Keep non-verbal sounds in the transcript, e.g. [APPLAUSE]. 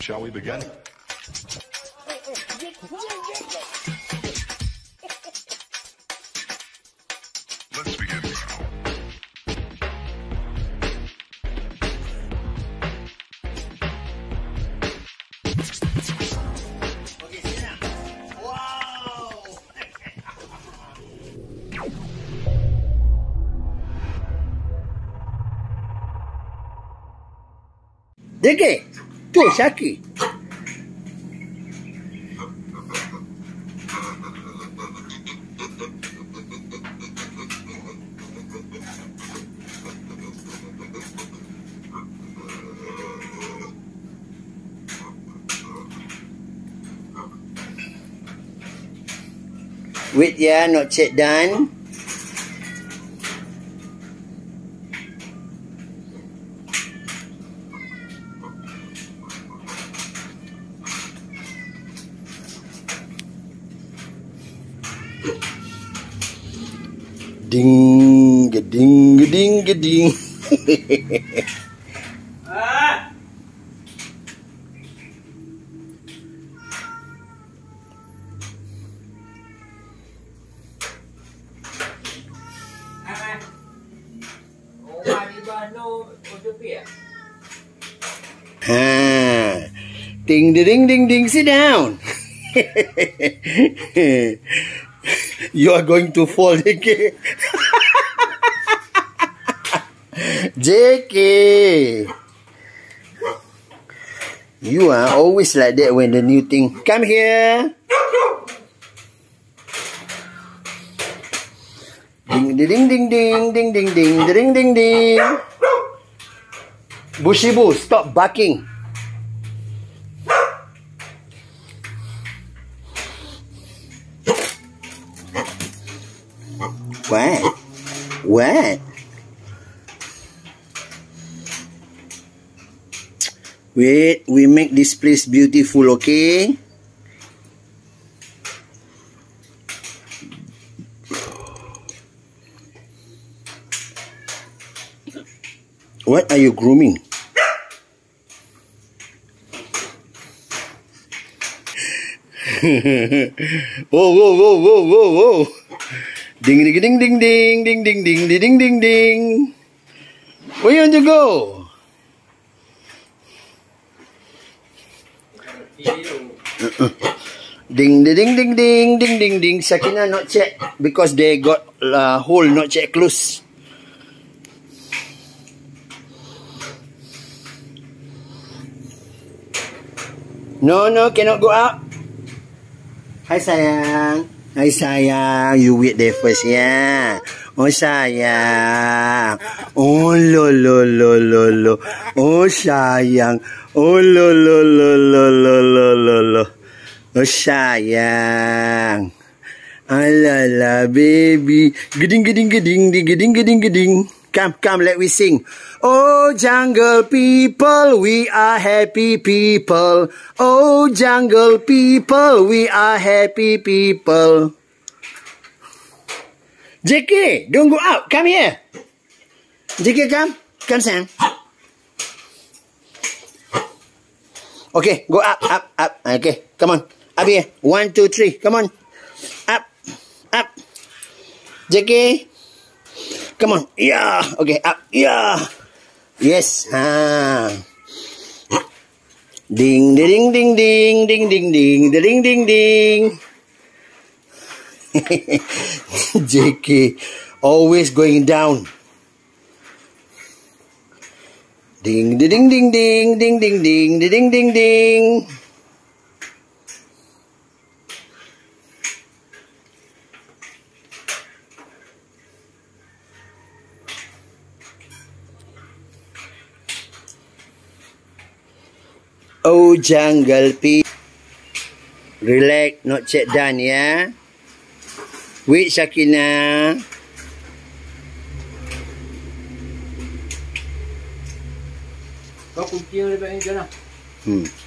Shall we begin? Let's begin now. Okay, betul sakit. Wait ya, yeah, not check done. ding ga ding ga ding ga ding Ah, ding, ding, ding, ding, sit down. [LAUGHS] you are going to fall, JK. JK. You are always like that when the new thing. Come here. Ding, ding, ding, ding, ding, ding, ding, ding, ding, ding. Bushibu, stop barking. What? What? Wait, we make this place beautiful, okay? What are you grooming? [LAUGHS] Oh, whoa, whoa, whoa, whoa, whoa, whoa. Ding, ding, ding, ding, ding, ding, ding, ding, ding, ding, ding, ding. Where you want to go? Ding, ding, ding, ding, ding, ding, ding, ding. Sakina not check because they got uh, hole not check close. No, no, cannot go out. Hai sayang. Hai sayang. You wait there first, ya. Oh sayang. Oh lo lo lo lo lo. Oh sayang. Oh lo lo lo lo lo lo lo lo. Oh sayang. Alala baby. Geding geding geding di geding geding geding. Come, come, let we sing. Oh, jungle people, we are happy people. Oh, jungle people, we are happy people. JK, don't go out. Come here. JK, come. Come, Sam. Okay, go up, up, up. Okay, come on. Up here. One, two, three. Come on. Up, up. JK. Come on. Yeah. Okay, up. Yeah. Yes. Ha. Ding ding ding ding ding ding ding ding ding ding. JK always going down. Ding ding ding ding ding ding ding ding ding ding. Oh jungle pea. Relax, not check done ya. Wait Sakina. Kau kunci yang lepas ni jangan. Hmm.